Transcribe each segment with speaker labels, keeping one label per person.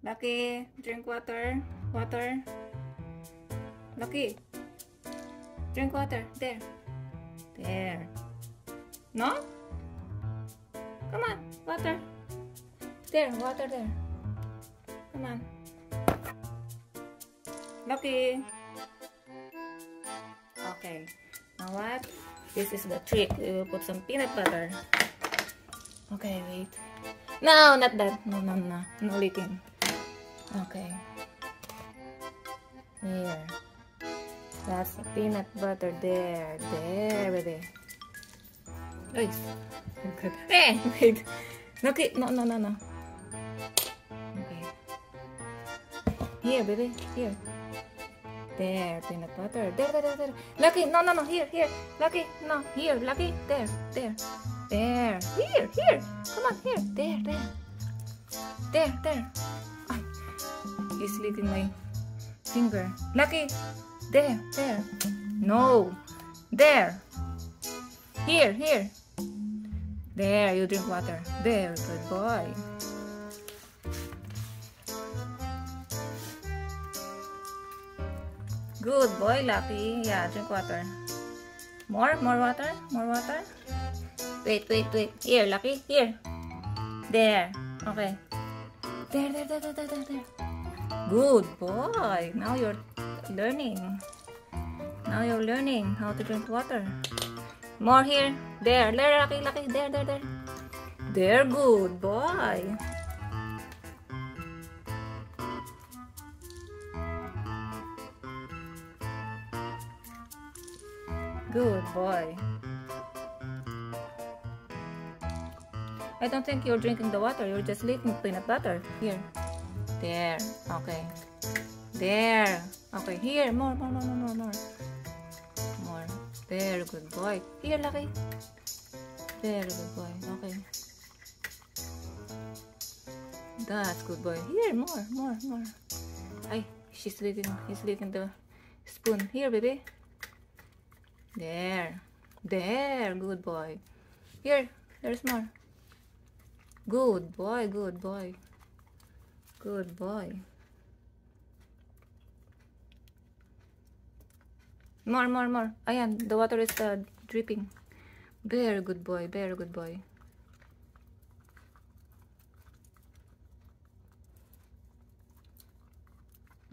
Speaker 1: Lucky, drink water. Water. Lucky. Drink water. There. There. No? Come on, water. There, water there. Come on. Lucky. Okay. Now what? This is the trick. We will put some peanut butter. Okay, wait. No, not that. No, no, no. No leaking. Okay. Here. That's the peanut butter there. There, baby. Eh, wait. Good. Hey, wait. Okay, no, no, no, no. Okay. Here, baby. Here. There, peanut butter. There, there, there, there. Lucky, no, no, no. Here, here. Lucky, no. Here, Lucky. There, there. There. Here, here. Come on, here. There, there. There, there. He's licking my finger. Lucky. There, there. No. There. Here, here. There, you drink water. There, good boy. Good boy, Lucky. Yeah, drink water. More, more water, more water. Wait, wait, wait. Here, Lucky, here. There. Okay. There, there, there, there, there, there. Good boy. Now you're learning. Now you're learning how to drink water. More here. There. There, Lucky, Lucky. There, there, there. There, good boy. Good boy. I don't think you're drinking the water. You're just licking peanut butter. Here. There. Okay. There. Okay. Here. More, more, more, more, more, more. Very good boy. Here, Lucky. Very good boy. Okay. That's good boy. Here, more, more, more. Ay, she's licking, he's licking the spoon. Here, baby. There. There. Good boy. Here. There's more. Good boy. Good boy. Good boy. More, more, more. Ayan, the water is uh, dripping. Very good boy. Very good boy.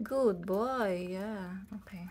Speaker 1: Good boy. Yeah. Okay.